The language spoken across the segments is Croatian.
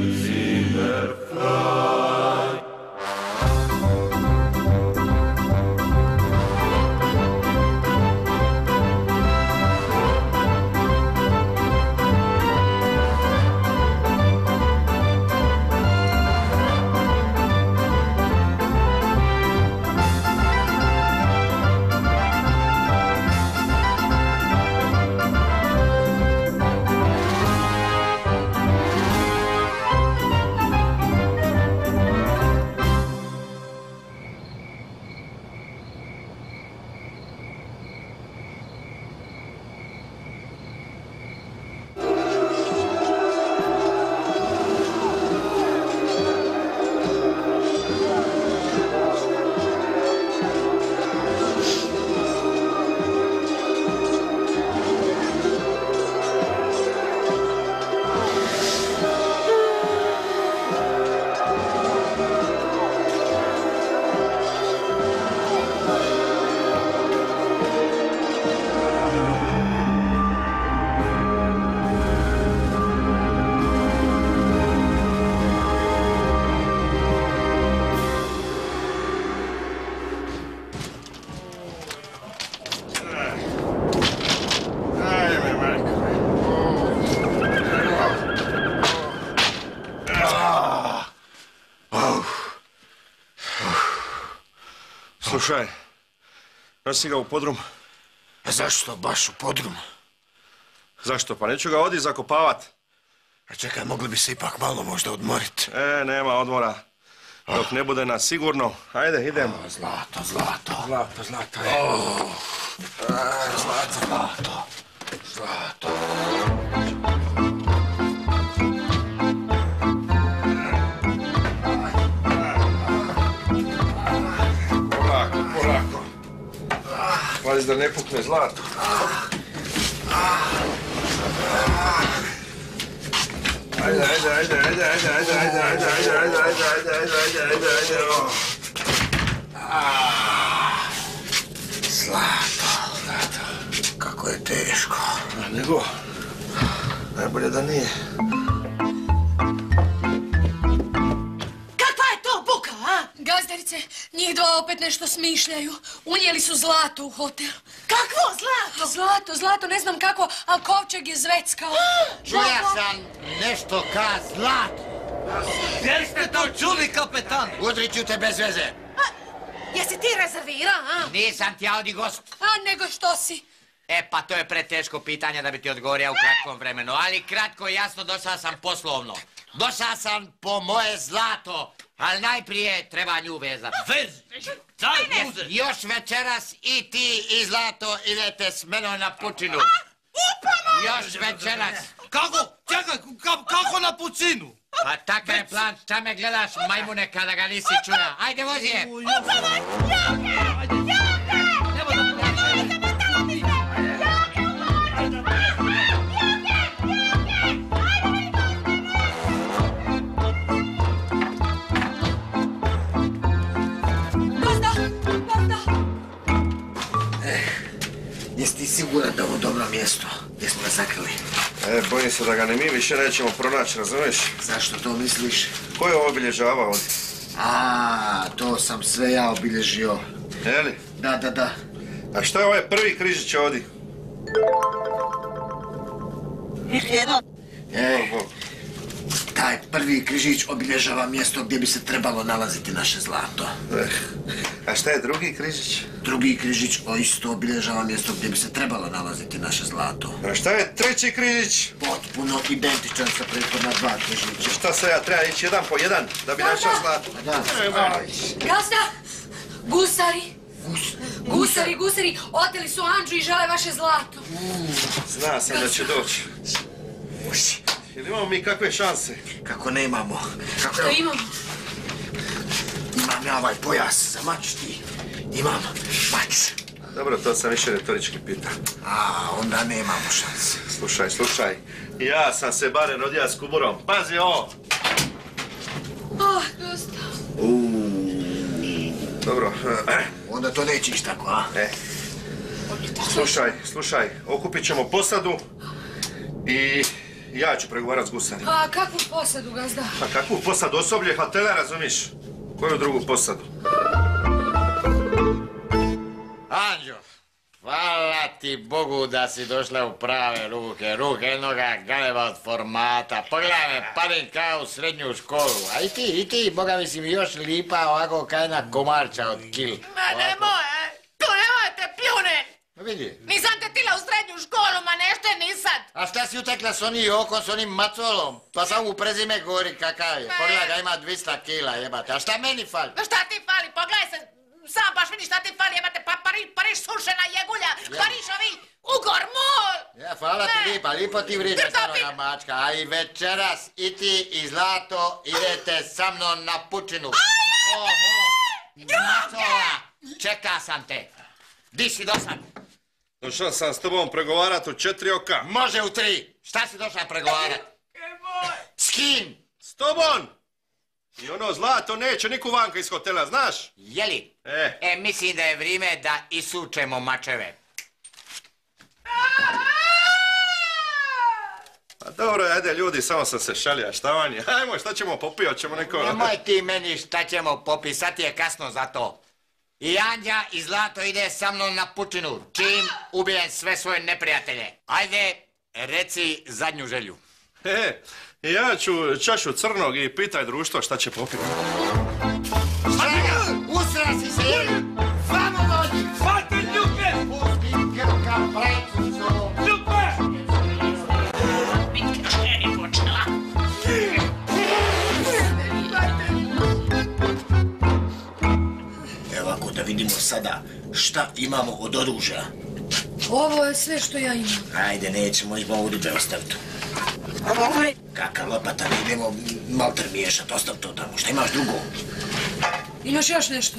Gracias. Slušaj, nosi ga u podrum. A zašto baš u podrum? Zašto? Pa neću ga odi zakopavat. A čekaj, mogli bi se ipak malo možda odmoriti. E, nema odmora. Dok ne bude na sigurno. Ajde, idemo. Zlato, zlato. Zlato, zlato. Zlato, zlato. Zlato. Pazi da ne pukne zlato. Ajde, ajde, ajde, ajde, ajde, ajde, ajde, ajde, ajde, ajde, ajde, ajde, ajde, ajde, ajde, ajde. Zlato, zlato. Kako je teško. Nego, najbolje da nije. Gazdarice, njih dva opet nešto smišljaju. Unijeli su zlato u hotel. Kakvo zlato? Zlato, zlato, ne znam kako, ali kovčeg je zveckao. Čuja sam nešto ka zlat. Gdje ste to čuli, kapetan? Udrit ću te bez veze. Jesi ti rezervira, a? Nisam ti ja ovdje gost. A nego što si? E pa to je preteško pitanje da bi ti odgovorio u kratkom vremenu. Ali kratko i jasno došao sam poslovno. Došao sam po moje zlato. Ali najprije treba nju vezati. Vez! Daj muze! Još večeras i ti i zlato idete s menom na pučinu. Još večeras. Kako? Čekaj, ka- kako na pucinu? Pa takav je plan, šta me gledaš majmune kada ga nisi čuja. Ajde vozi je. Gazda, Jesi ti siguran da je ovo dobro mjesto? Gdje smo ga sakrili? E, bojim se da ga ni mi više nećemo pronaći, razumiješ? Zašto to misliš? Ko je ovo obilježavao ovdje? A, to sam sve ja obilježio. Je li? Da, da, da. A šta je ovaj prvi križić ovdje? E, Bog. Taj prvi križić obilježava mjesto gdje bi se trebalo nalaziti naše zlato. Eh, A šta je drugi križić? Drugi križić o isto obilježava mjesto gdje bi se trebalo nalaziti naše zlato. A šta je treći križić? Potpuno identičan sa prethodna dva križića. Šta se ja treba ići jedan po jedan da bi našao zlato? Pa da, Gazda, gusari. Gusari, gusari, oteli su Anđu i žele vaše zlato. Zna sam da će doći. Jel imamo mi kakve šanse? kako nemamo. Kako Što imamo? Imam ja ovaj pojas za mač ti. Imam mač. Dobro, to sam više retorički pita. A, onda nemamo šanse. Slušaj, slušaj. Ja sam se barem rodija s kuburom. Pazi ovo! Ah, Gazda. Dobro, Onda to neće ići tako, a? e. Slušaj, slušaj, okupit ćemo posadu i Ja ću pregovarat s gusarima. A kakvu posadu, gazda? Pa kakvu posadu osoblje hotela, razumiš? Koju drugu posadu? Anđo, hvala ti Bogu da si došla u prave ruke, ruke jednoga galeba od formata. Pogledaj me, padim kao u srednju školu. A i ti, i ti, boga mi si mi još lipa ovako kao jedna komarča od kil. Ma nemoj, tu nemojte pljune. Ma vidi. Nisam te tila u srednju školu, ma nešto je nisad. A šta si utekla s onim okom, s onim macolom? Pa sam u prezime gori kakav je. Pogledaj ga, ima 200 kila jebate. A šta meni fali? No šta ti fali, pogledaj se, sam baš vidiš šta ti fali, jebate, pa Pariš, Pariš sušena jegulja, Parišovi ugor mol. Ja, hvala ti lipa, lipo ti staroga pi- mačka. A i večeras i ti i Zlato idete sa mnom na pučinu. Oho, macola, čeka sam te. Di si dosad? Došao sam s tobom pregovarat u četiri oka. Može u tri. Šta si došla pregovarat? S kim? S tobom! I ono zlato neće niku vanka iz hotela, znaš? Jeli? E. E, mislim da je vrijeme da isučemo mačeve. Pa dobro, ajde ljudi, samo sam se šalio, šta vam je? Ajmo, šta ćemo popijat, ćemo neko... Nemoj ti meni šta ćemo popis, sad je kasno za to. I Andja i Zlato ide sa mnom na pučinu, čim ubijem sve svoje neprijatelje. Ajde, reci zadnju želju. E, ja ću čašu crnog i pitaj društvo šta će popiti. Usra si se, vidimo sada šta imamo od oružja. Ovo je sve što ja imam. Ajde, nećemo ih ovu ribe ostaviti. Kaka lopata, ne idemo malter miješat, ostav to tamo. Šta imaš drugo? Imaš još nešto?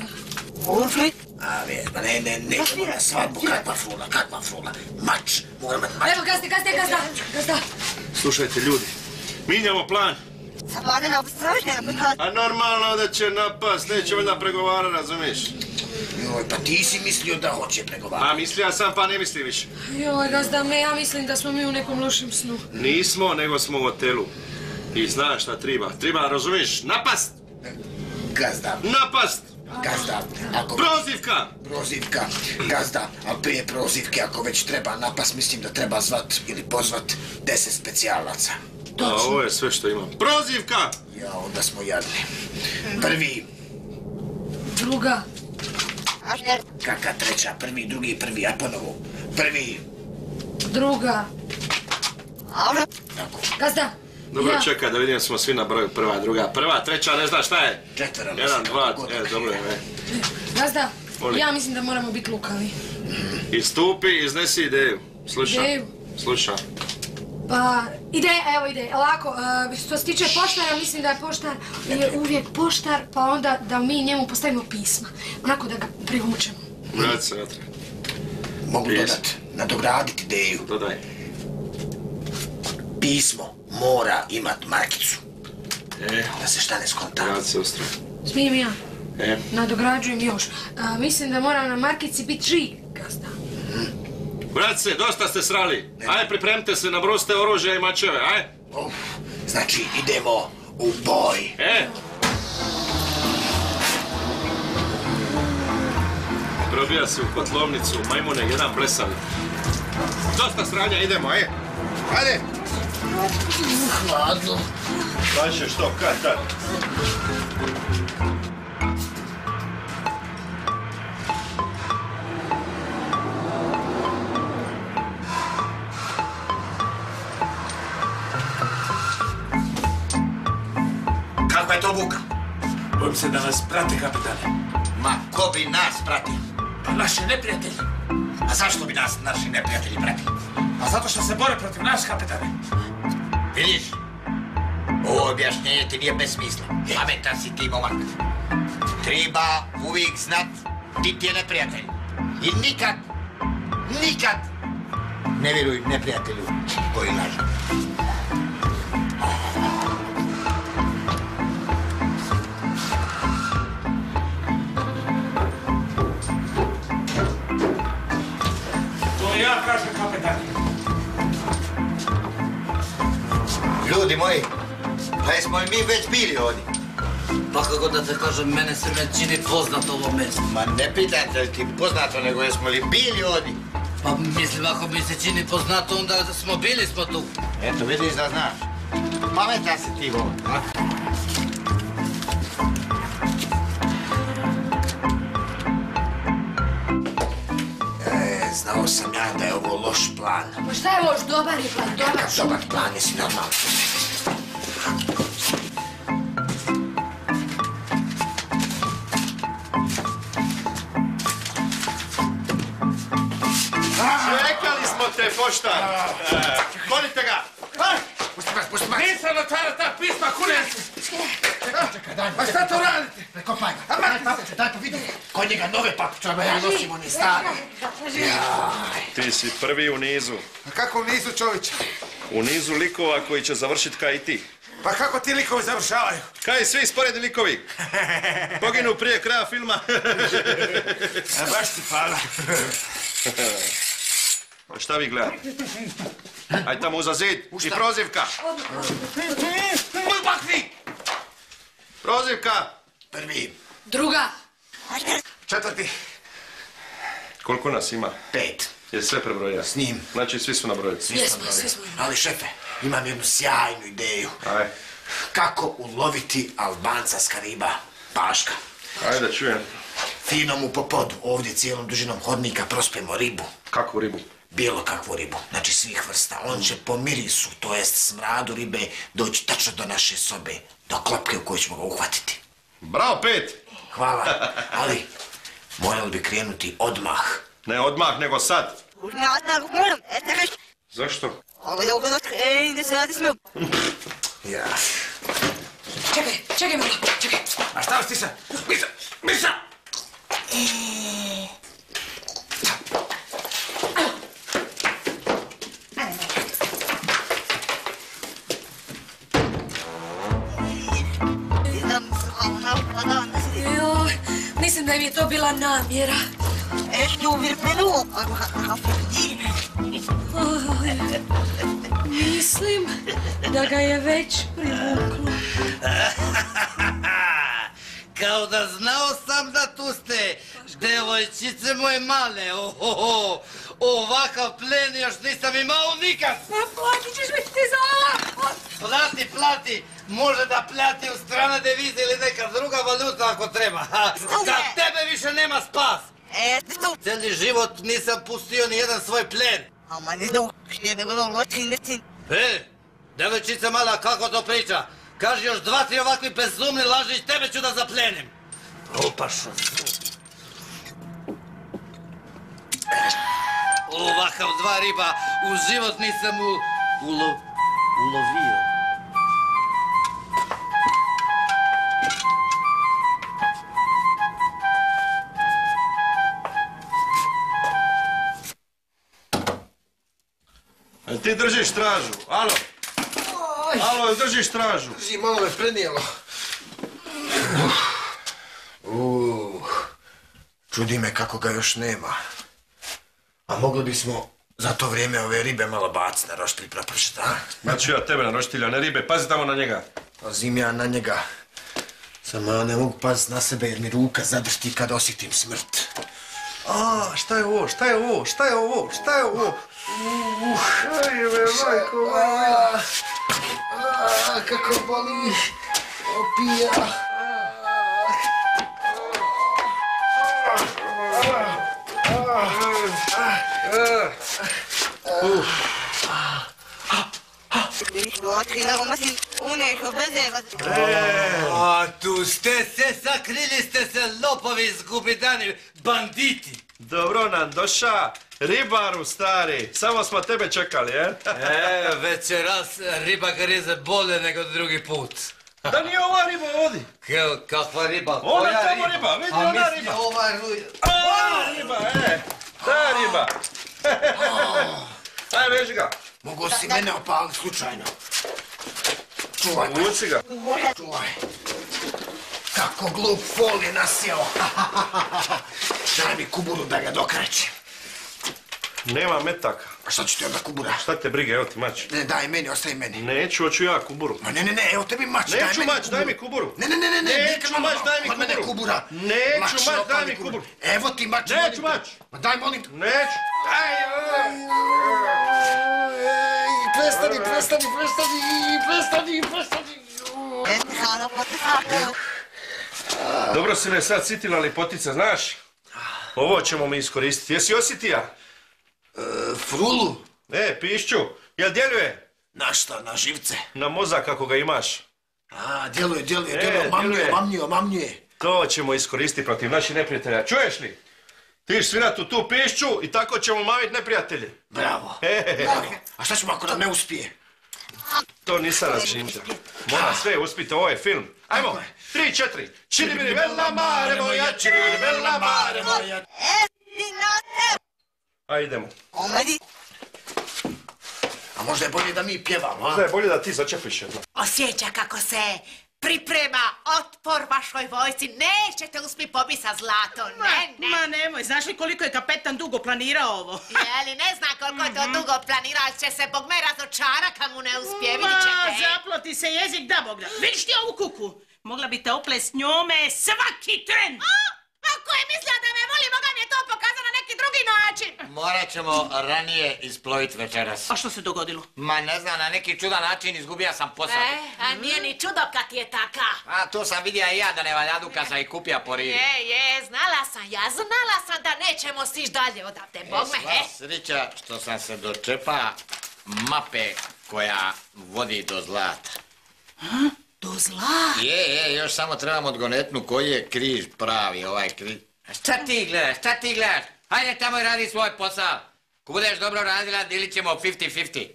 A, ve, pa ne, ne, ne, na svadbu, kakva frula, kakva frula. Mač, moramo imati mač. Evo, gazde, gazde, gazda, gazda. Slušajte ljudi, minjamo plan. A normalno da će napast, neće valjda pregovara, razumiješ? Joj, pa ti si mislio da hoće A pregovarati. mislio sam, pa ne misli više. Joj, gazda, me, ja mislim da smo mi u nekom lošem snu. Nismo, nego smo u hotelu. Ti znaš šta treba. Treba, razumiješ, napast! Gazda, Napast! gazda, ako... Prozivka! Prozivka, gazda, a prije prozivke ako već treba napast, mislim da treba zvat ili pozvat deset specijalaca. A ovo je sve što imam. Prozivka! Ja, onda smo jadni. Prvi, Druga. Kaka treća, prvi, drugi, prvi, a ponovo. Prvi, Druga. tako, Gazda. Dobro, ja. čekaj da vidim smo svi na broju prva, druga, prva, treća, ne znaš šta je? četvero. Jedan, dva, e, da dobro je, ne. Gazda, Molim. ja mislim da moramo biti lukavi. Istupi, iznesi ideju. Slušam. Ideju? Slušam. Pa, ideja, evo ideja. Ovako, e, što se tiče poštara, mislim da je poštar je uvijek poštar, pa onda da mi njemu postavimo pisma. Onako da ga privučemo. Vrati se natrag. Mogu Pismo. dodat, nadograditi ideju. Dodaj. Pismo mora imat markicu, E, da se šta ne skonta. vrati se ostro. Smijem ja? E, Nadograđujem još. A, mislim da mora na markici biti žig, gazda. Se, dosta ste srali. Aj, pripremite se, nabrusite oružje i mačeve, aj. Uf, znači idemo u boj. E! Probija se u kotlovnicu, majmune, jedan blesavi. Dosta sranja, idemo, aj. Ajde! Hladno. Daš što, kad, tad. Je to buka? Bojim se da nas prate, kapitane. Ma, ko bi nas pratio? Pa naši neprijatelji. A zašto bi nas naši neprijatelji pratili? A zato što se bore protiv nas, kapitane. Vidiš? Ovo objašnjenje ti nije bez smisla. Pametan si ti momak. Treba uvijek znat ti ti je neprijatelj. I nikad, nikad ne vjeruj neprijatelju koji laže. Ja kažem, kapitane. Ljudi moji, pa jesmo li mi već bili ovdje? Pa kako da te kažem, mene se ne čini poznato ovo mjesto. Ma ne pitajte li ti poznato, nego jesmo li bili ovdje? Pa mislim, ako mi se čini poznato, onda smo bili smo tu. Eto, vidiš da znaš. Pametan si ti, a? Sam ja da je ovo loš plan. Pa šta je loš, dobar je plan, dobar. Dobar plan, jesi normalno. Čekali smo te, poštar. E, Gonite ga. Pusti me, pusti me. Nisam otvara ta pisma, se. Čekaj, daj mi. Pa šta to radite? Prekopaj ga. Daj papuče, daj pa vidi. Kod njega nove papuče, a ja nosim oni stari. Ti si prvi u nizu. A kako u nizu čovječe? U nizu likova koji će završiti kao i ti. Pa kako ti likovi završavaju? Kaj i svi sporedni likovi? Poginu prije kraja filma. A baš ti hvala. Pa šta vi gledate? Aj tamo uza zid i prozivka. Makni! Prozivka. Prvi, Druga. Četvrti. Koliko nas ima? pet. Je sve prebrojio? S njim. Znači svi su na broju. Jesmo, svi smo. Ali šefe, imam jednu sjajnu ideju. Aj, Kako uloviti Albanca s Kariba, Paška. ajde da čujem. Fino mu po podu, ovdje cijelom dužinom hodnika prospemo ribu. Kakvu ribu? Bilo kakvu ribu, znači svih vrsta. On će po mirisu, to jest smradu ribe, doći tačno do naše sobe, do klopke u kojoj ćemo ga uhvatiti. Bravo, pet! Hvala, ali morali bi krenuti odmah. Ne odmah, nego sad. Zašto? dat is me. Ja. Čekaj, čekaj malo, čekaj. A šta ti sad? Misa! Misa! Dan im je to bila namjera. Met op. Oj, Mislim da ga je već privuklo. Kao da znao sam da tu ste, devojčice moje male, ohoho, ovakav plen još nisam imao nikad. Pa platit ćeš mi ti za. Plati, plati, može da plati u strana devize ili neka druga valuta ako treba. Za tebe više nema spas. Eto, Cijeli život nisam pustio ni jedan svoj plen. E, devojčica mala, kako to priča? Kaži još dva, tri ovakvi bezumni laži i tebe ću da zaplenim. Lupašo. Ovakav dva riba u život nisam u... Ulo... ulovio. Ti držiš stražu? Alo? Alo, držiš stražu? Drži, malo me prenijelo. Uh, čudi me kako ga još nema. A mogli bismo za to vrijeme ove ribe malo baciti na roštilj prapršta, a? Znači ja tebe na roštilja, ne ribe, pazi tamo na njega. Pazim ja na njega. Samo ja ne mogu paziti na sebe jer mi ruka zadršti kad osjetim smrt. A, šta je ovo? Šta je ovo? Šta je ovo? Šta je ovo? Ajme, majko moja. A, kako boli. Opija. A tu ste se, sakrili ste se, lopovi, izgubidani, banditi. Dobro nam doša, ribaru stari, samo smo tebe čekali, je? E, večeras riba grize bolje nego drugi put. Da nije ova riba ovdje. Kakva riba? Ona tamo riba, vidi A ona misli riba. ova ru- A, riba, e, ta riba. Aj, veži ga. Mogu si mene opaliti slučajno. Čuvaj me, Vuci ga. čuvaj. Kako glup fol je nasjeo. Daj mi kuburu da ga dokrećem. Nema metaka. A šta ću ti onda kubura? Šta te brige, evo ti mač. Ne, daj meni, ostaje meni. Neću, hoću ja kuburu. Ma ne, ne, ne, evo tebi mač, daj Neću meni mač, daj mi kuburu. Ne, ne, ne, ne, ne, Neću mač, daj mi kod mene kuburu. kubura. Neću mač, daj mi kuburu. Evo ti mač, Neću molim te. mač. Ma daj, molim te. Neću. Daj, Ej, Prestani, prestani, prestani, prestani, prestani. Dobro si me sad sitila lipotica, znaš? Ovo ćemo mi iskoristiti. Jesi osjetija? Frulu? E, pišću, jel djeluje? Na šta, na živce? Na mozak ako ga imaš. A, djeluje, djeluje, E, djeluje, djeluje. omamljuje, omamljuje. To ćemo iskoristiti protiv naših neprijatelja. Čuješ li? Ti svirat u tu pišću i tako ćemo mavit neprijatelje. Bravo. E, e, e. A šta ćemo ako nam ne uspije? To nisam razmišljao. Mora sve uspite, ovo je film. Ajmo, tri, četiri. Čini mi bella mare moja, čini mi bella mare moja. Ajde idemo. Omadi. A možda je bolje da mi pjevamo, a? Možda je bolje da ti začepiš jedno. Osjeća kako se priprema otpor vašoj vojci. Nećete uspjeti pobiti sa zlato, ne, ne. Ma nemoj, znaš li koliko je kapetan dugo planirao ovo? Jeli, ne znam koliko je to dugo planirao, ali će se bog me razočara kad mu ne uspije, vidit Ma, ćete. zaploti se jezik da Bog da. Vidiš ti ovu kuku? Mogla bi te oples njome svaki tren. A, ako je mislila da me voli, moga mi je to pokazati na neki drugi način. Morat ćemo ranije isplovit večeras. A što se dogodilo? Ma ne znam, na neki čudan način izgubio sam posao. E, a nije ni čudo kad je taka. A to sam vidio i ja da ne valja duka sam i kupija po rivi. Je, je, znala sam ja, znala sam da nećemo stić dalje odavde, bog me, he. Sva sreća što sam se dočepa mape koja vodi do zlata. Do zla. Je, je, još samo trebam odgonetnu koji je križ pravi, ovaj križ. A Šta ti gledaš, šta ti gledaš? Hajde tamo i radi svoj posao. Ko budeš dobro radila, dilit ćemo 50-50.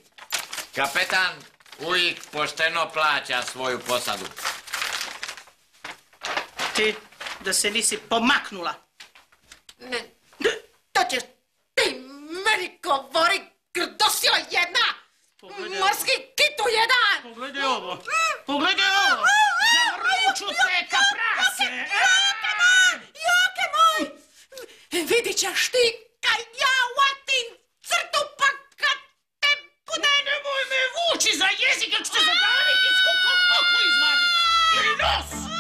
Kapetan uvijek pošteno plaća svoju posadu. Ti da se nisi pomaknula. Ne, to ćeš ti meni govori, grdosio jedna! Pogledaj. Morski kitu jedan! Pogledaj ovo. Pogledaj ovo. Zavrnuću te ka prase. Joke moj! Joke moj! Vidit ćeš ti kad ja uvatim crtu pa kad te bude... Nemoj me vući za jezik, jer ću te zadaviti s kukom oko izvaditi. Ili nos.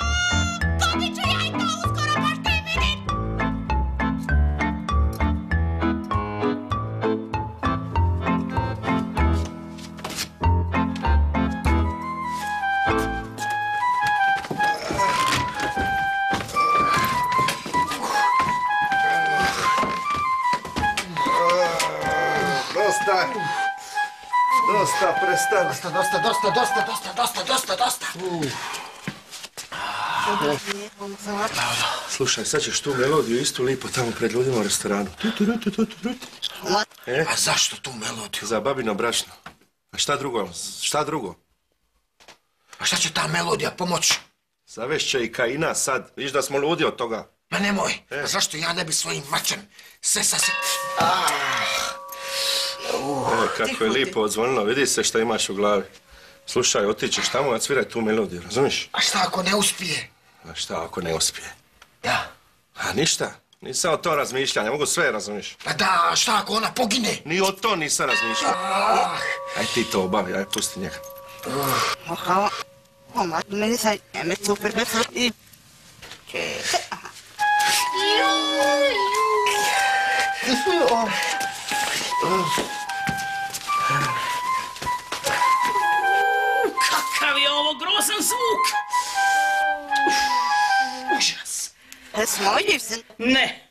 Dosta. Prestani. Dosta, dosta, dosta, dosta, dosta, dosta, dosta, dosta. Slušaj, sad ćeš tu melodiju istu lipo tamo pred ljudima u restoranu. E, A zašto tu melodiju? za babino brašno. A šta drugo? Šta drugo? A šta će ta melodija pomoći? Zavešće i Kaina sad. Viš da smo ludi od toga. Ma nemoj, a zašto ja ne bi svojim mačem sve E, kako je lipo odzvonilo, vidi se šta imaš u glavi. Slušaj, otićeš tamo, odsviraj tu melodiju, razumiješ? A šta ako ne uspije? A šta ako ne uspije? Ja. A ništa, nisam o to razmišljao, ne mogu sve, razumiješ? A da, a šta ako ona pogine? Ni o to nisam razmišljao. Aj ti to obavi, aj pusti njega. Oha. Kakav je ovo grozan zvuk. Užas. Smojiš se? Ne.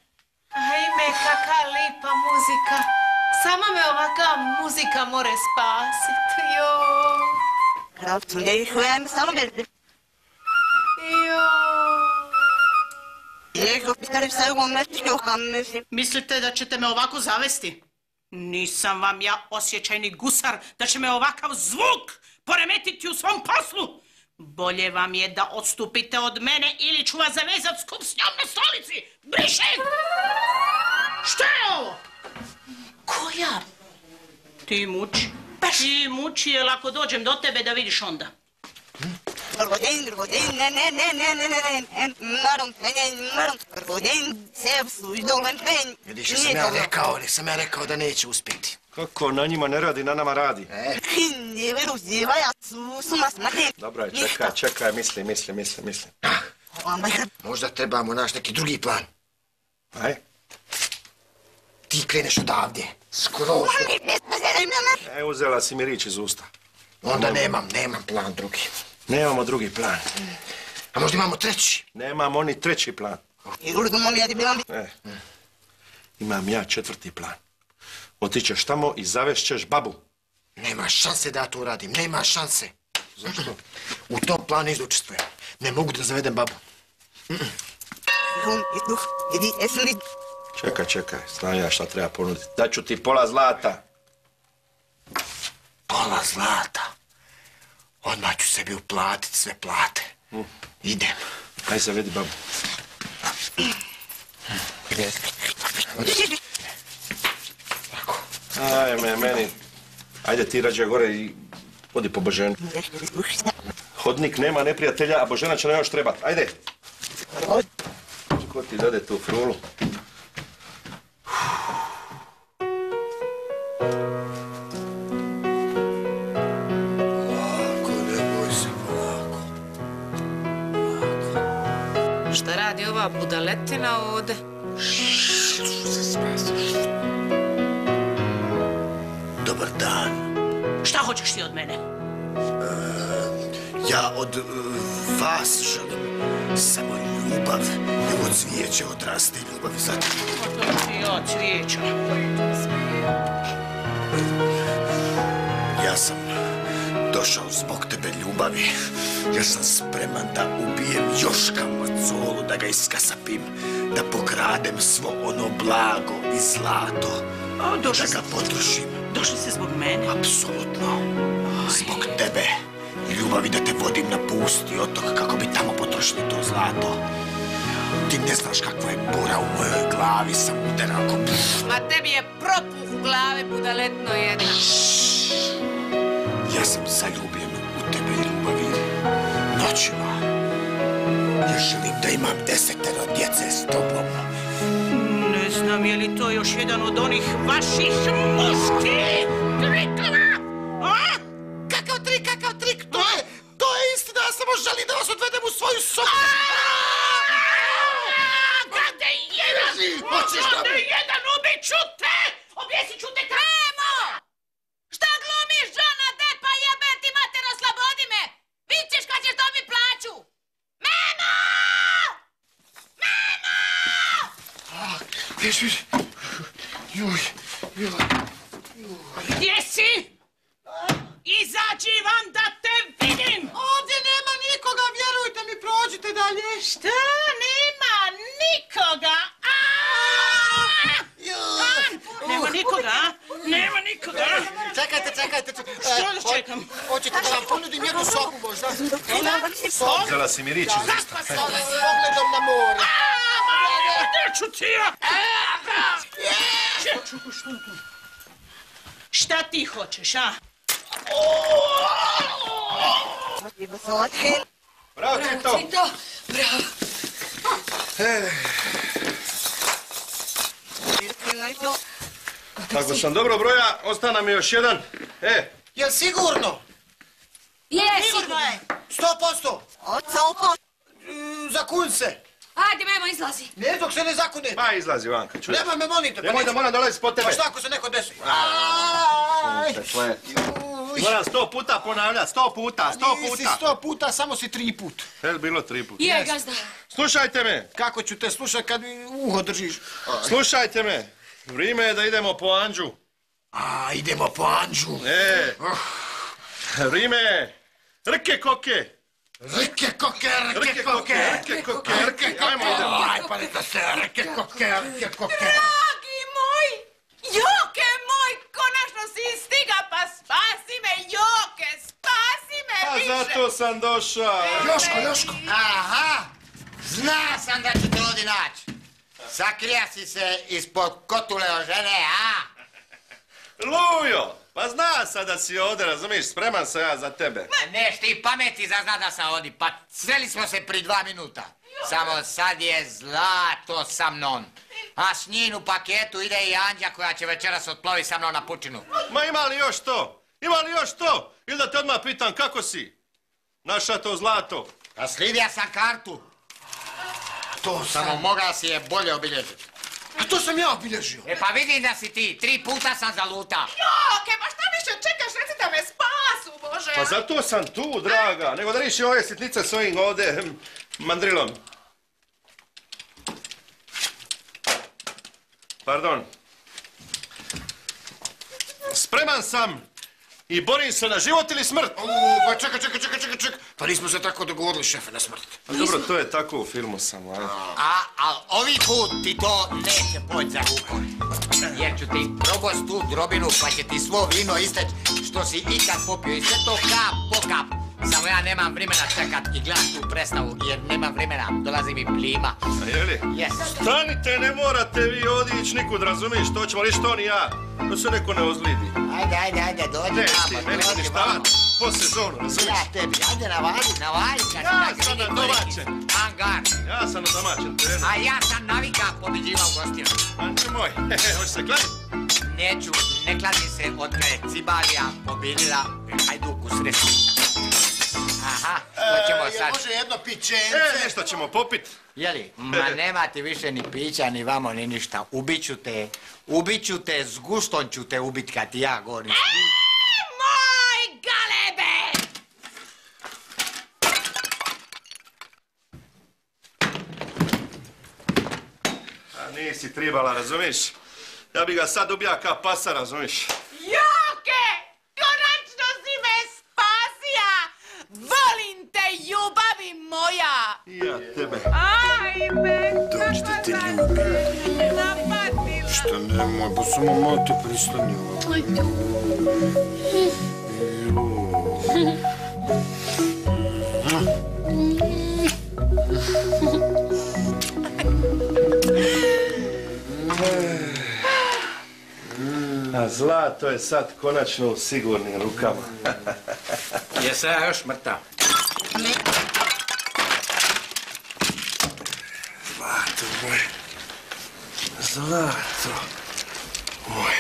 Ajme, kaka lipa muzika. Sama me ovaka muzika more spasit, jo. Kralcu, ja ih ujem samo mislim. Mislite da ćete me ovako zavesti? Nisam vam ja osjećajni gusar da će me ovakav zvuk poremetiti u svom poslu. Bolje vam je da odstupite od mene ili ću vas zavezat skup s njom na stolici. Briše! Šta je ovo? Koja? Ti muči. Ti muči, jer ako dođem do tebe da vidiš onda. Крокодил, крокодил, не, не, не, не, не, не, не, marom, penjem, marom, krokodil, se služdovan penj. Vidiš, sam ja rekao, sam ja rekao da neće uspjeti. Kako na njima ne radi, na nama radi. E. Dobro čekaj, čekaj, misli, misli, misli, misli. Možda trebamo naš neki drugi plan. Aj. Ti kreneš odavdje. Skoro. E, uzela si mi rič iz usta. Onda nemam, nemam plan drugi. Nemamo drugi plan. A možda imamo treći. Nemamo ni treći plan. I urdu mom ja ti bilam. E, imam ja četvrti plan. Otićeš tamo i zavešćeš babu. Nema šanse da ja to uradim, nema šanse. Zašto? U tom planu izučestvujem. Ne mogu da zavedem babu. Čekaj, čekaj, znam ja šta treba ponuditi. Daću ti pola zlata. Pola zlata. Odmah ću sebi uplatiti sve plate. Idem. Aj zavedi babu. Ajme, meni. Ajde ti rađe gore i odi po Boženu. Hodnik nema neprijatelja, a Božena će nam još trebat. Ajde. Ko ti dade tu frulu? Budaletina ovde? Dobar dan. Šta hoćeš ti od mene? Ja od e, vas želim samo ljubav. Evo cvijeće odraste ljubavi za te. Potom ti ja cvijeća. Ja sam došao zbog tebe ljubavi. Ja sam spreman da ubijem Joška Macolu, da ga iskasapim, da pokradem svo ono blago i zlato, A, da ga potrošim. došli ste zbog mene. Apsolutno. Zbog tebe. Ljubavi da te vodim na pusti otok kako bi tamo potrošili to zlato. Ti ne znaš kakva je bura u mojoj glavi sam udarao ko pff. Ma tebi je propuh u glave budaletno jedna. Ja sam zaljubljen u tebe ljubavi. Noćima. Ja želim da imam desetero djece s tobom. Ne znam je li to još jedan od onih vaših muških trikova? A? Kakav trik, kakav trik, to je, to je istina, ja samo želim da vas odvedem u svoju sobu. Gade jedan! Hoćeš da Gade jedan, ubit ću te! Objesit ću te Emo! Šta glumiš, Johna Deppa, jebem ti mater, oslobodi me! Vićeš kad ćeš dobit plaću! Memo! Memo! Viš, viš. Juj, juj. Gdje si? Izađi van da te vidim! Ovdje nema nikoga, vjerujte mi, prođite dalje. Šta? Nema nikoga! Nema nikoga, a? Čekajte, čekajte. Što da čekam? Hoćete da vam ponudim jednu sobu možda? Uzela si mi rič iz usta. Kakva S pogledom na more. Gdje ću ti ja? Ću? Šta ti hoćeš, a? Bravo, Tito! Tito, bravo. Ako sam dobro broja, ostana mi još jedan. E, Jel sigurno? Je, sigurno je. Sto posto. Oca, opa. Zakun se. Ajde, Memo, izlazi. Ne dok se ne zakune. pa izlazi vanka, čuj. Nemoj me molite. pa Nemoj da neću- moram dolaziti po tebe. Pa šta ako se neko desi? Aj. Uj. moram sto puta ponavljati, sto puta, sto Nisi puta. sto puta, samo si tri put. Jel bilo tri puta? Je, gazda. Slušajte me, Kako ću te slušat kad mi uho držiš? slušajte me. Vrijeme je da idemo po Anđu. A, idemo po Anđu. E, vrijeme je. Rke koke. Rke koke, rke Rke koke. koke, rke koke, rke. Ajmo idemo. Aj, pa neka se rke koke, rke koke. Dragi moj, Joke moj, konačno si stiga, pa spasi me, Joke, spasi me Pa više. zato sam došao. Joško, Joško. Aha! Zna sam da ću te ovdje naći. Sakrija si se ispod kotule o žene, a? Lujo, pa zna sad da si ovdje, razumiješ, spreman sam ja za tebe. Neš ti pameti zazna da sam ovdje, pa sveli smo se pri dva minuta. Samo sad je zlato sa mnom. A s njim u paketu ide i Anđa koja će večeras otplovi sa mnom na pučinu. Ma ima li još to? Ima li još to? Ili da te odmah pitam kako si? Naša to zlato. A slivija sam kartu. To sam... Samo mogla si je bolje obilježiti. A to sam ja obilježio. E pa vidim da si ti, tri puta sam zaluta. Joke, pa šta više čekaš, reci da me spasu, Bože. Pa zato sam tu, draga. Nego da riši ove sitnice s ovim ovdje hm, mandrilom. Pardon. Spreman sam i borim se na život ili smrt. U, pa čekaj, čekaj, čekaj, čekaj, čekaj. Pa nismo se tako dogovorili, šefe, na smrt. Pa dobro, to je tako u filmu samo, ajde. A, al ovi put ti to neće poći za rukom. Jer ću ti probos tu drobinu pa će ti svo vino isteć što si ikad popio i sve to kap po kap. Samo ja nemam vremena čekat i gledat tu predstavu jer nemam vremena, dolazi mi plima. A je li? Yes. Stanite, ne morate vi ovdje ići nikud, razumiješ? To ćemo reći to ni ja. Da se neko ne ozlidi. Ajde, ajde, ajde, dođi Ne, ti, vamo, meni dođi vamo. po sezonu, razumiješ? Ja tebi, ajde navali, navali, kad Ja sam na tak domaćem. Angar. Ja sam na domaćem terenu. A ja sam navika pobiđiva u gostinu. A nemoj, hoće se kladiti? Neću, ne kladi se od kad je Cibalija pobijedila Hajduku Sresnika. Aha, E, sad? može jedno pićence? E, nešto ćemo popit. Jeli? Ma nema ti više ni pića, ni vamo, ni ništa. Ubiću te, ubiću te, s guštom ću te ubit kad ti ja govorim. Moj galebe! A nisi tribala, razumiješ? Ja bi ga sad ubija ka pasa, razumiješ? Joke! Konačno si me spasija! Volim te, ljubavi moja! I ja tebe. Ajme, Dođi da te ljubim. Što nemoj, pa samo malo te pristani ovako. A zlato je sad konačno u sigurnim rukama. Jesam ja još mrtav? Zlato Zlato moj.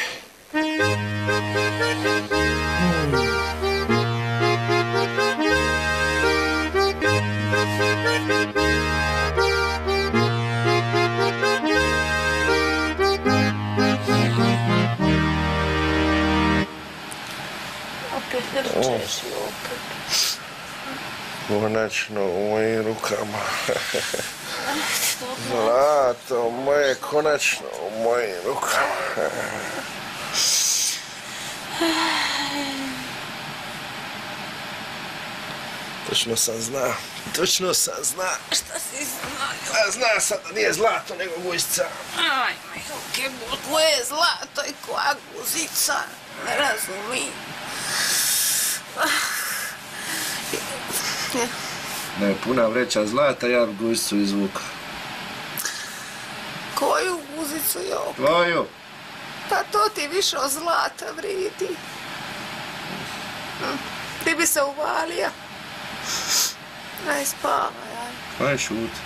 Konačno u mojim rukama. Zlato moje, konačno u mojim rukama. Točno sam zna, točno sam zna. Šta si znao? Zna sam da nije zlato nego guzica. Ajme, Joke, bo tvoje zlato je koja guzica. Ne razumim. Je puna vreća zlata, ja guzicu izvukao. Koju guzicu, Joke? Tvoju? Pa to ti više od zlata vridi. Hm, Ti bi se uvalija. Aj, spavaj, aj. Aj šuti.